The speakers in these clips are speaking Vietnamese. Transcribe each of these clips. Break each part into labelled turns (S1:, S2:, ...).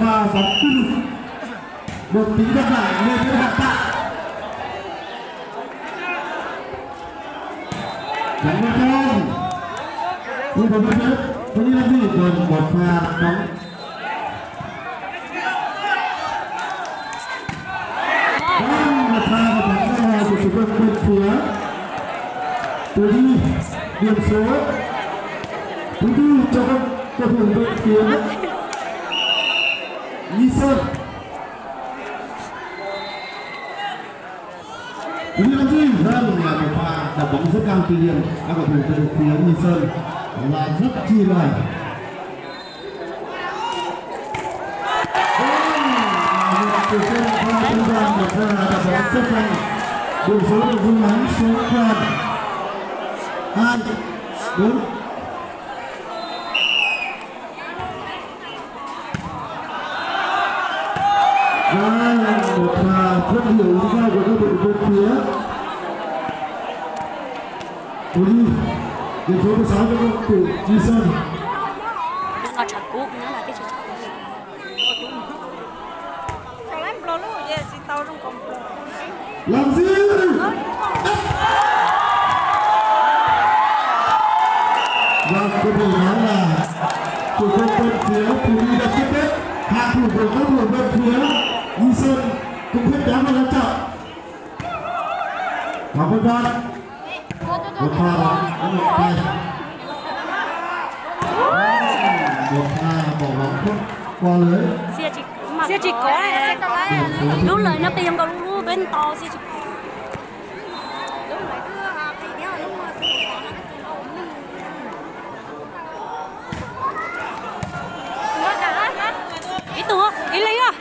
S1: pha bóng tư một tính chất lại lên với hạ tạ. Chẳng lên không Nhưng mà bây giờ Có như là gì? Rồi một pha bóng. Vâng, pha và bóng ra ngoài của chủ quân bên phía. Từ đi, điểm số. Thứ tư cho các cầu thủ bên phía. Sơn. Quý vị gì? Vâng, là một pha đập bóng rất cao tuy nhiên các cầu thủ bên phía Nhi Sơn là rất chi là từ trên pha trung gian một pha đập bóng rất nhanh điểm số được rung ngắn số còn hai bốn và nhiều lý do của các đội bên phía. Tony điểm số 16 cho các thủ Di Sơn. Làm gì? Vâng có thể nói là thủ quân bên phía Tony đã kết kết. Hạ thủ của các thủ bên phía Di Sơn cũng hết kém và trọng và một con một pha bóng một tay một pha bỏ bóng thuốc qua lưới
S2: Xe chỉ có này
S1: điểm
S2: Lúc lời nó tìm còn lúc bên to, xe chỉ
S3: Lúc đấy cứ à, phải đeo lúc mà sự có nó cái gì ổn mình. Nó đã hết.
S2: Ý tùa, ý lấy à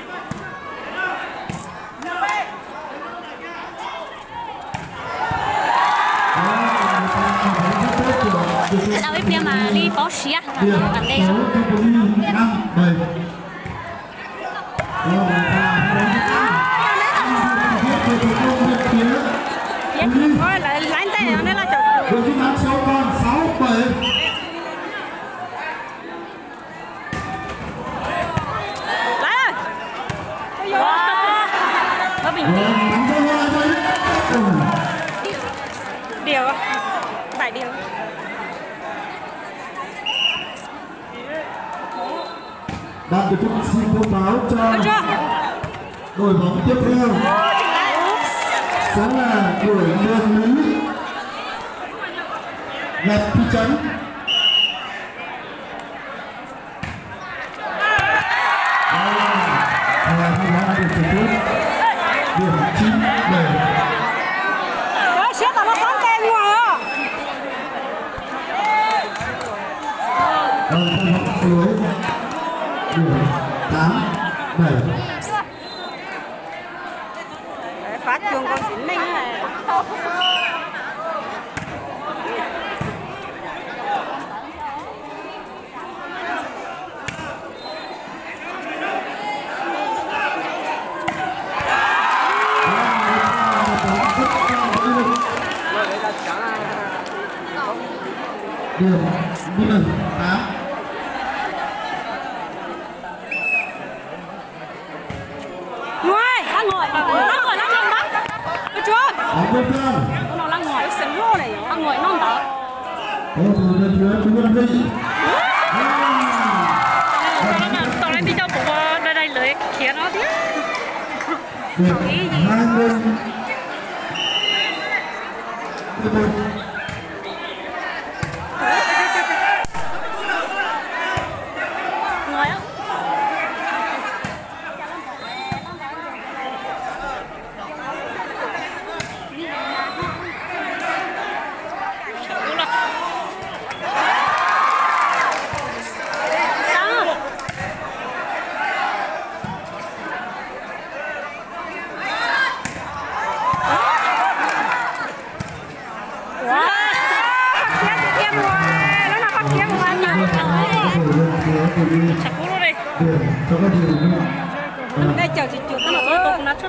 S2: Đâu biết mà đi bó xía
S1: điểm
S2: Làm đây
S1: số cho Tony năm bảy Đó là pha bóng tiếp của thủ quân bên phía Tony
S3: Thôi lại lánh tay nó nên là chụp.
S1: đội chiến thắng sáu con sáu bảy
S3: Lại rồi.
S2: Wow
S1: bạn Việt Trung xin thông báo cho đội bóng tiếp theo. Sẽ là đội đơn nữ gặp thị trấn. Điểm chín bảy.
S3: Đó, là nó sáng kem ngoài
S2: á.
S1: 7, 8, 7 phía Trung Văn Vinh
S2: Tao lên đi cho bố đây đây lưới kia nó tiếp
S1: điểm hai mươi mười một
S2: Ngồi á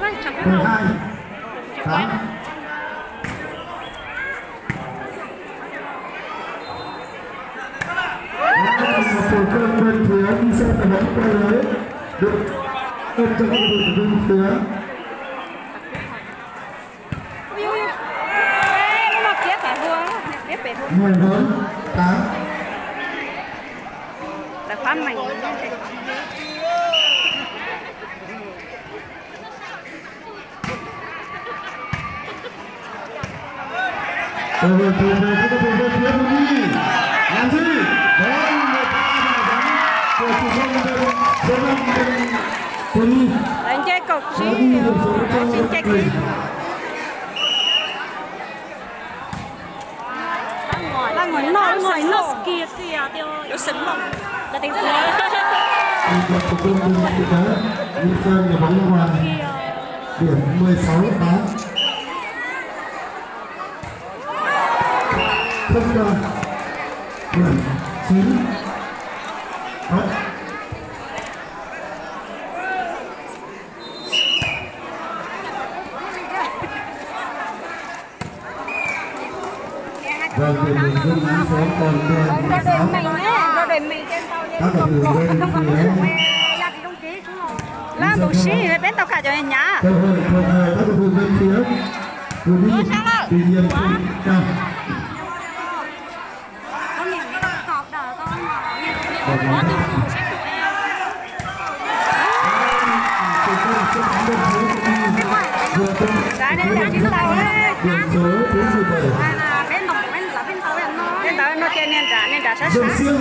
S1: 12 8 Một cơn bên phía đi xe tầm bóng quay lưới được ôm trong khu vực bên phía mười bốn tám. Đã khóa mình làm gì bóng của số năm bên Muni
S3: đánh chơi
S1: cho
S3: xin check
S1: mình
S3: là ngồi nọ ngồi nọ
S2: kia kia tiêu yếu sấn mà. Là tính ra
S1: Đi qua của quân bên phía đó Lý Sơn để bóng ra ngoài điểm 16 không ra điểm 9 Đó. Vâng, điểm mình dung án số còn 16
S3: rồi sáu
S1: Các đội thủ lên phía
S3: là bố sĩ bên tàu cả cho anh nhá
S1: cơ hội cơ hội, các cầu thủ bên phía Tuy nhiên,
S3: tuy nhiên
S1: Dương Siêu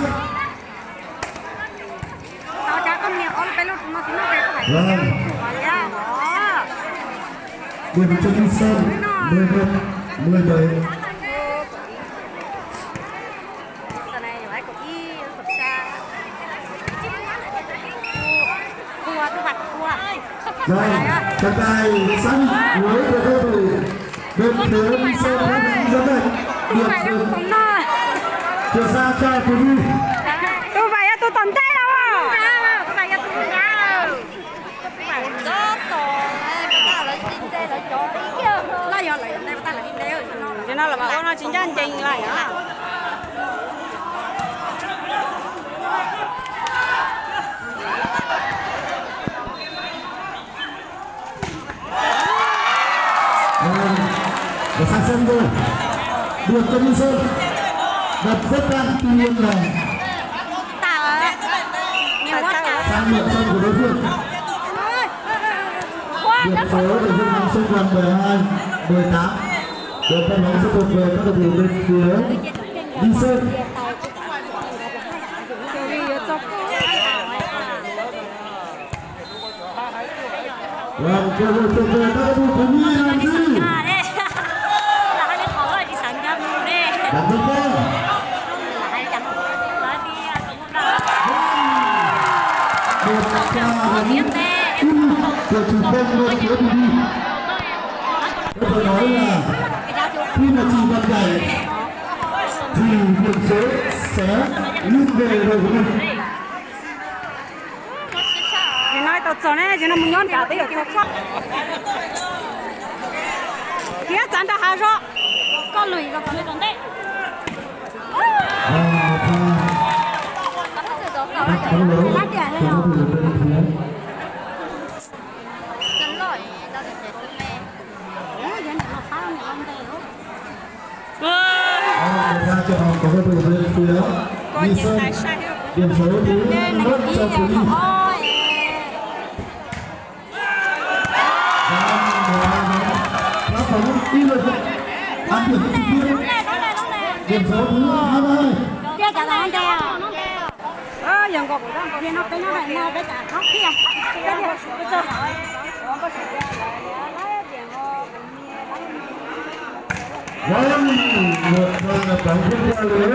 S1: Vâng Điểm cho Kim Sơn
S3: 10 10 10 10
S1: rồi trọng tài sẵn với các cầu thủ. Bên phía đã đánh dẫn
S3: là cũng no
S1: chuyển ra cho của đi
S3: tôi phải là tôi tận tay đâu à tôi phải là tôi nhau đó to ta là tin đây là chỗ đi kia là giờ lại đây ta là tin đây rồi cho nó là mà nó chính chân trình lại á
S1: Vâng, và sang sân rồi điểm cho đi sơn đập rất căng tuy nhiên là sang miệng sân của đối phương. Điểm số để dương thắng xung quanh 12 18 được phân bóng sẽ thuộc về các cầu thủ bên phía đi sơn. Vâng cơ hội thuộc về các thủ của nhi
S2: đấy. Là hai cái thỏ là đi sáng ra mua
S1: của chủ công bên phía đi đi có nói là khi mà chị vận đẩy thì điểm số sẽ nghiêng về đội của mình
S3: nói tao cho này chỉ nó muốn nhón cả tí được kia chắc kia chẳng đã hai rõ có lùi có lùi còn đấy
S1: và một pha bắt bóng lớn của các cầu thủ bên cho bóng của các thủ bên phía Nghi Sơn. điểm số thứ 21 cho cự ly và phát bóng đi lên ăn điểm số thứ 22
S3: kia trả lại đây à ờ giờ có cũng đang có nó cái nó này nó cái trả khóc kia. Cái gì? Cái cho nó có sự lấy tiền ho
S1: Vâng, một pha bóng không qua lưới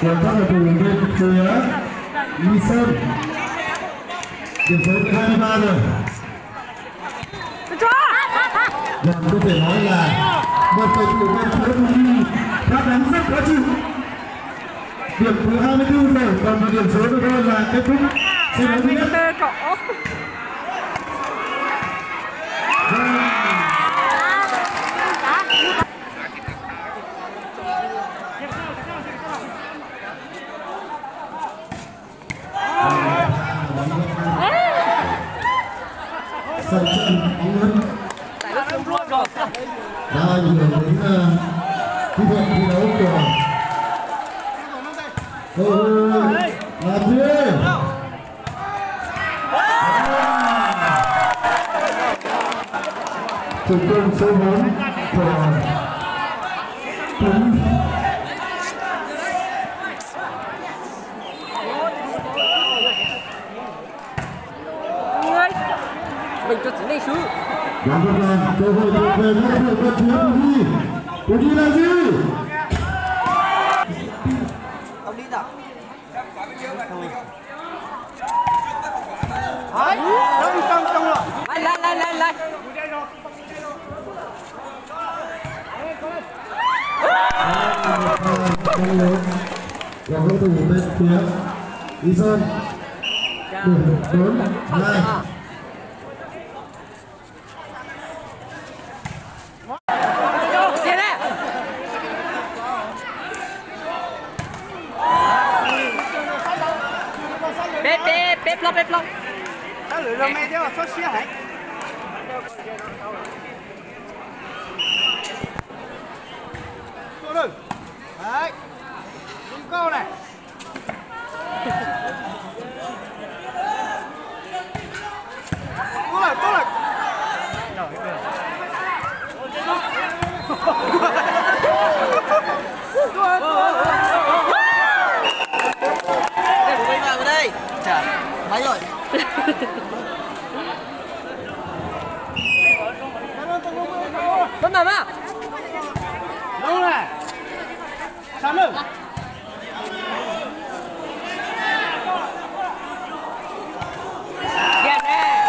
S1: của các cầu thủ bên phía Nghi Sơn. Điểm số thứ 23 rồi. Và có thể nói là một cầu thủ bên phía Nghi đã đánh rất khó chịu. Điểm thứ 24 rồi còn một điểm số nữa thôi là kết thúc. Xin lỗi thứ nhất
S3: tư cổ
S1: Vâng. sân chân bóng lớn
S3: tại nó xuống luôn rồi
S1: đã ảnh hưởng đến ờ, kỹ thuật thi đấu của Ôi, ừ, là thế Chủ công số 4 của Làm được bàn, cơ hội thuộc về các đội vận chuyển Bù Đi. Bù Đi làm gì?
S3: Ông đi tập.
S4: Đấy, trong trong trong rồi.
S3: Lên lên lên lên.
S1: Và cầu thủ bên phía Ý Sơn Điểm
S3: 4 2 bếp bếp bếp lóc bếp lóc
S4: Nó lưỡi rồi mày đeo số xía hả? Cô đừng. Đấy. Đúng câu này. Cô lại, cô lại.
S3: Đây, của mình vào đây Chả, máy rồi Vẫn nằm à?
S4: Đúng này. Sẵn rồi.
S3: Ghen nè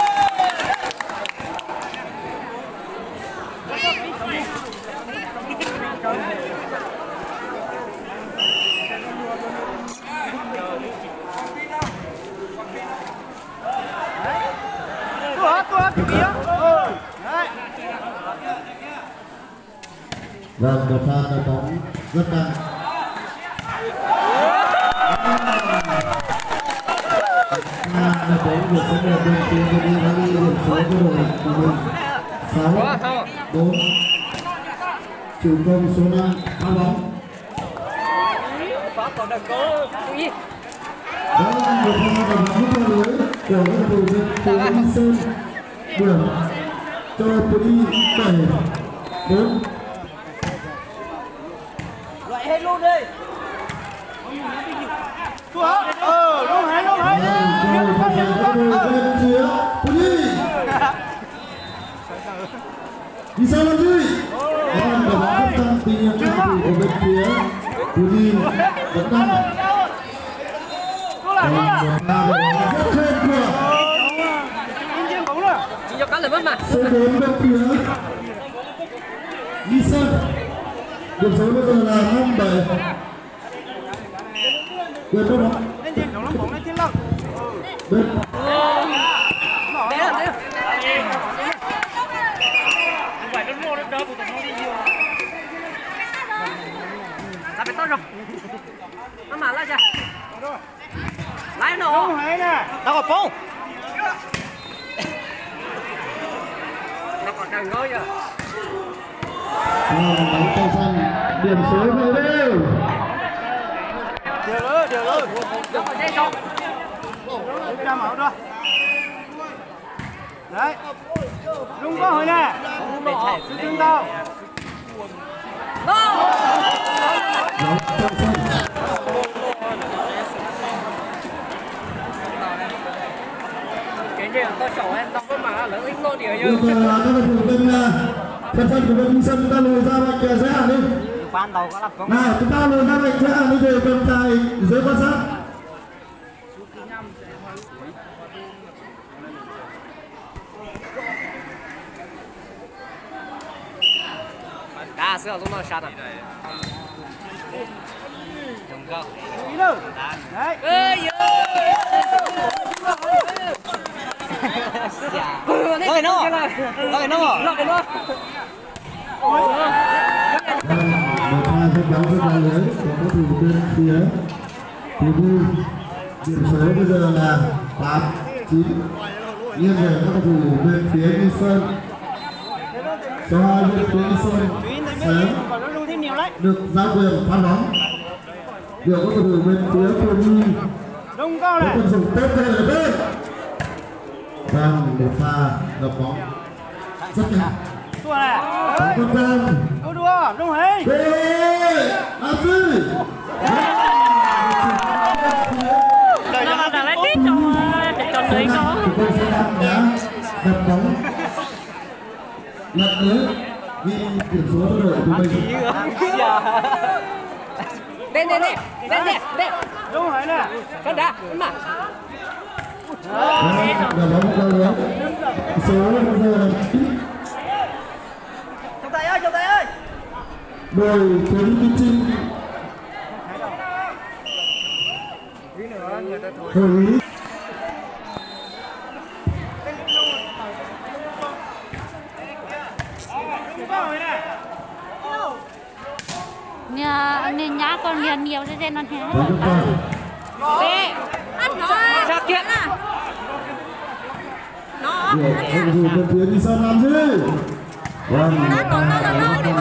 S4: Cô hả, cô hả, cái kia. Ừ. Đấy.
S1: Vâng, một pha đá bóng rất nặng. Pha đá bóng được số một bên phía Bùi Đi đã ghi điểm số cho đội của mình. Sáu, bốn. Chủ công số 5 phá bóng.
S3: Phá còn đừng có Ui
S1: Đó là một pha đá bóng cho lưới của cầu thủ bên phía Lý Sơn. Điểm cho tôi Đi bảy bốn.
S3: Loại hết luôn đi
S4: Cô hả? Ừ, đúng hả, đúng
S1: Đi. Sao làm gì? em và bóng tăng tiền của bên phía Bùi Đi vẫn đang
S3: là mất mà
S1: số 4 bên phía Lý Sơn. Điểm số bây giờ là 5-7. Quyền đâu đó?
S4: Lên bóng lắm, bóng lên thiên lăng.
S1: Bên
S2: nó nó nó đi
S3: Nó mà lại chưa Lại
S4: Đúng
S3: nổ
S4: hả nè.
S3: Đâu có bông Đang chưa
S1: Vâng, bóng tay xanh. Điểm số về đều.
S4: Điều lỡ, điều lỡ.
S3: Nó còn dây không
S4: ra mở rồi. Đấy. Đúng có hồi nè. Sư tương tao.
S3: Cái gì tôi chổ em tao như
S1: giờ là các cầu thủ bên à, phần sân của bên chúng ta lùi ra vạch giới hạn đi.
S3: Ban đầu có lập công
S1: Nào, chúng ta lùi ra vạch giới hạn đi để cầm tài dưới quan sát.
S3: Đa sữa lúc nào sát à
S4: Ý đâu. Đấy.
S3: Ê que no, lo que no, lo que no.
S1: Vâng, một pha rất là của thủ bên phía Bùi Đi. Điểm số bây giờ là 8 9. nghiêng về các cầu thủ bên phía Nghi Sơn cho hai bên phía Nghi Sơn
S4: nó đấy
S1: được giao quyền phá bóng điều các cầu thủ bên phía Cô Nhi
S4: đông cao
S1: có
S4: này
S1: tận dụng tốt đây là bên đang một pha đập bóng rất
S4: này.
S1: Bóng quân quân
S4: ô đua đông hề
S1: Ê, áp tư
S2: nó mà đã lấy tít cho cho người có.
S1: Đập bóng. Lật lưới. Ghi điểm số cho đội của mình.
S3: Bên đây này, bên đây, bên.
S4: đông hề này
S3: Con đã, mà.
S1: Đập bóng qua lưới số giờ là chín
S4: trọng tài ơi trọng tài ơi
S1: đội tuấn minh trinh hội
S5: nhà nên nhá con nhiều nhiều cho nên nó thế
S3: Bê. Ăn nó. Cho kiện à.
S1: Các cầu thủ bên phía đi sau làm gì vâng
S3: để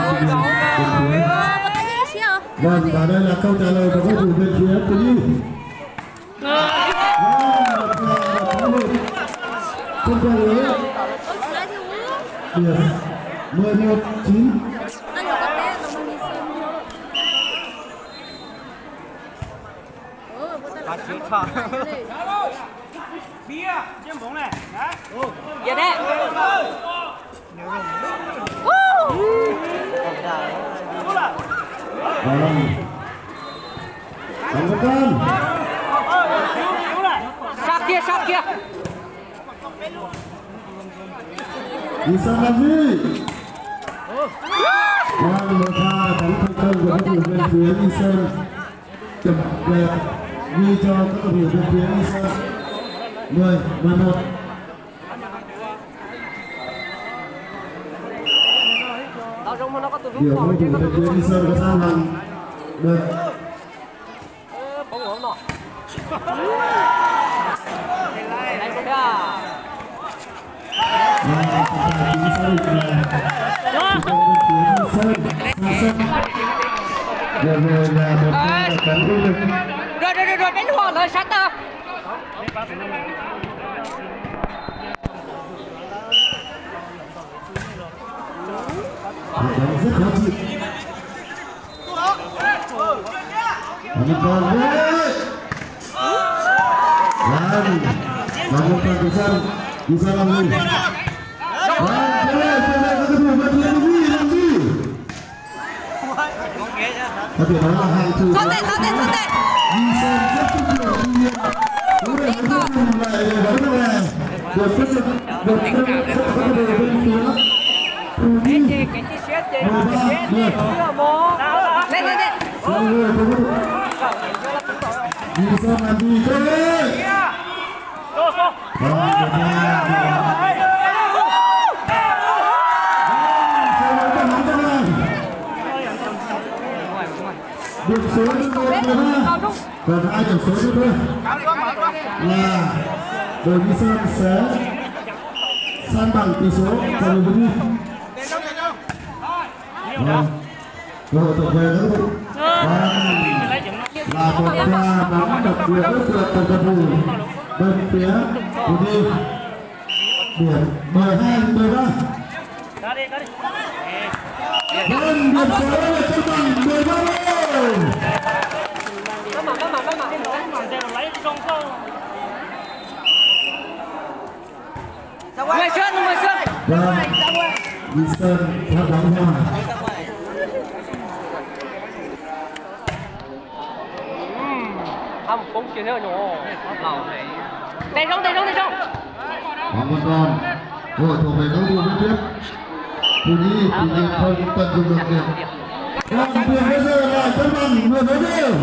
S1: vâng và đây là câu trả lời của cầu thủ bên phía Tuấn Không qua lưới điểm 11 9
S3: Nó nhiều cái bé nó mình sơn. Ừ, bữa ta lại
S4: bia
S1: vâng
S4: Đóng cân
S3: Sát kia, sát kia
S1: Đi sang làm gì? Quang một pha đánh thành công của các cầu viên phía đi sơn Chụp đẹp ghi cho các cầu viên phía đi sơn 10 và 1 ta chính xác định là bên phía Đi Sơn Sa sân Vừa rồi là một pha bóng uy lực
S3: Rồi rồi rồi rồi đánh hoàng rồi sát
S1: ta. Bóng rất khó chịu Và một con Vâng Và một con của sân Đi ra làm gì Vâng thế này thế này các cầu thủ phía làm gì làm gì Có thể nói là hàng thủ
S3: Thoát tên, thoát tên, thoát tên.
S1: Đi Sơn rất tích cực tuy nhiên Cũng để cuối cùng lại vẫn là Được tiếp Được tục các cầu thủ bên phía Thủ Nhi 13 10
S3: Lên lên lên.
S1: Mọi người có đủ Đi xem làm gì cơ đấy Vâng, được nha Sau đó các bạn các bạn Điểm số đến đội 13 Còn hai điểm số nữa thôi Là đội Đi Sơn sẽ san bằng tỷ số cho đội Vinh Vâng. Cơ hội thuộc về các đội Vâng. Là một pha bóng đập được rất tuyệt từ cầu thủ bên phía của đi điểm 12 13
S4: ra đi ra đi.
S1: Vâng điểm số là cân bằng 13 rồi
S3: Bấm mà bấm mà bấm mà.
S4: để lấy trong câu
S3: Người sơn, người sơn.
S1: vâng. Lý Sơn phát bóng ra ngoài
S3: Không, theo nhổ. Tay trong, tay trong, tay trong.
S1: bóng vẫn còn cơ hội thuộc về cầu thủ bên phía Thủ Nhi tuy nhiên không tận dụng được điểm vâng điểm bây giờ là cân bằng 10 với đều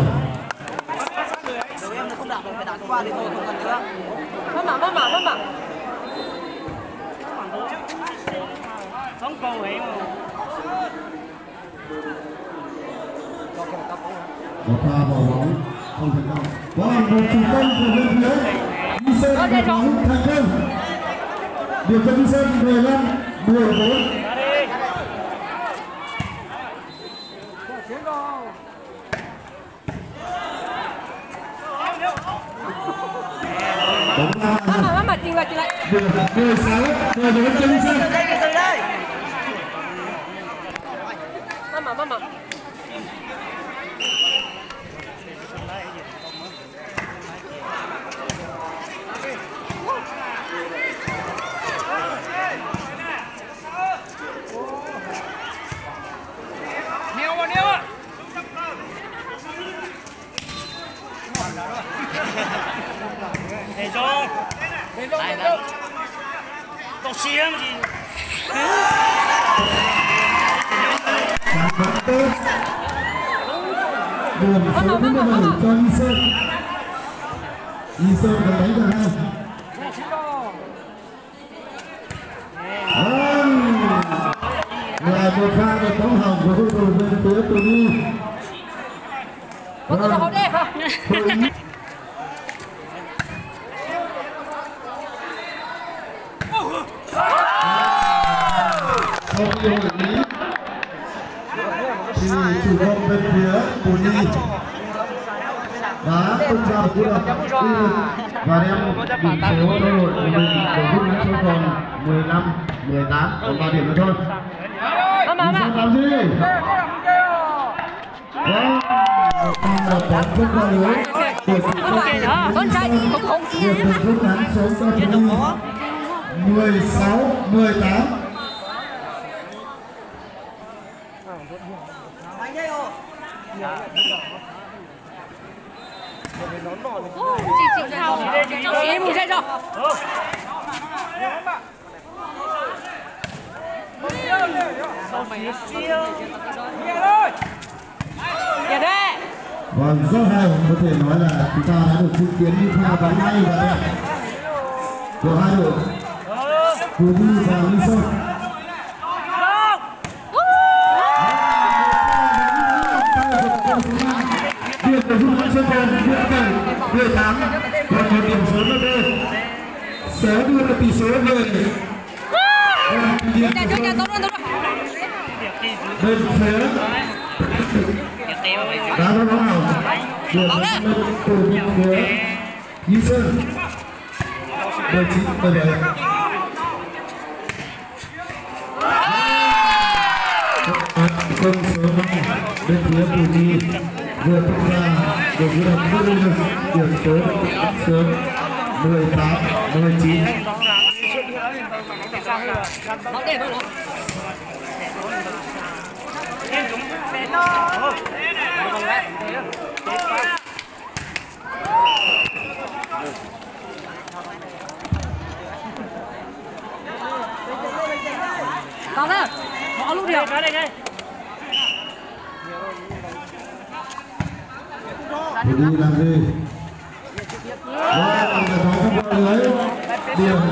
S3: Bấm mà, bấm mà, bấm mà.
S4: sống cầu ấy mà
S1: một pha bỏ bóng vâng một chủ công của bên phía Lý Sơn bỏ bóng thành công điểm cho Kim Sơn 15 14 bóng ra
S3: Má mà má mà chừng lại chừng lại.
S1: điểm 16 11 cho Kim Sơn
S3: Má mà má mà.
S6: Lại lại tao xiên gì
S1: điểm số 47 cho Y Sơn Y Sơn còn đánh vào hai Vâng. Là một pha được bóng hồng của cầu thủ bên phía tù Nhi. đi đá tung ra cú đập và đem tỷ số cho đội của mình của rút ngắn xuống còn 15 18 còn 3 điểm nữa thôi
S3: đi
S1: xem làm gì
S3: con trai không
S1: không 16 18
S3: em một set cho.
S1: Vâng, rất hay, có thể nói là chúng ta đã được chứng kiến những pha bóng hay và đẹp của hai đội. Của Bưu và Lý Sơn. Điểm của Dung Sơn Sơn Tồn, 18, 18, 18, 18, 18, 18, số đưa là tỷ số về bên phía đá bóng vào. Được lên. từ bên phía như sơn mười chín mười bảy không số hai bên phía bù ni. Vừa tham gia được ghi điểm rất lớn điểm số sớm 18 19
S3: Nó đẹp hơn nó. Tao ra, Bỏ luôn đi.
S6: đây đây
S1: ngay Đi làm gì Đó, giải bóng không qua lưới điểm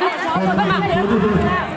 S7: tục
S1: Mama, lúc đó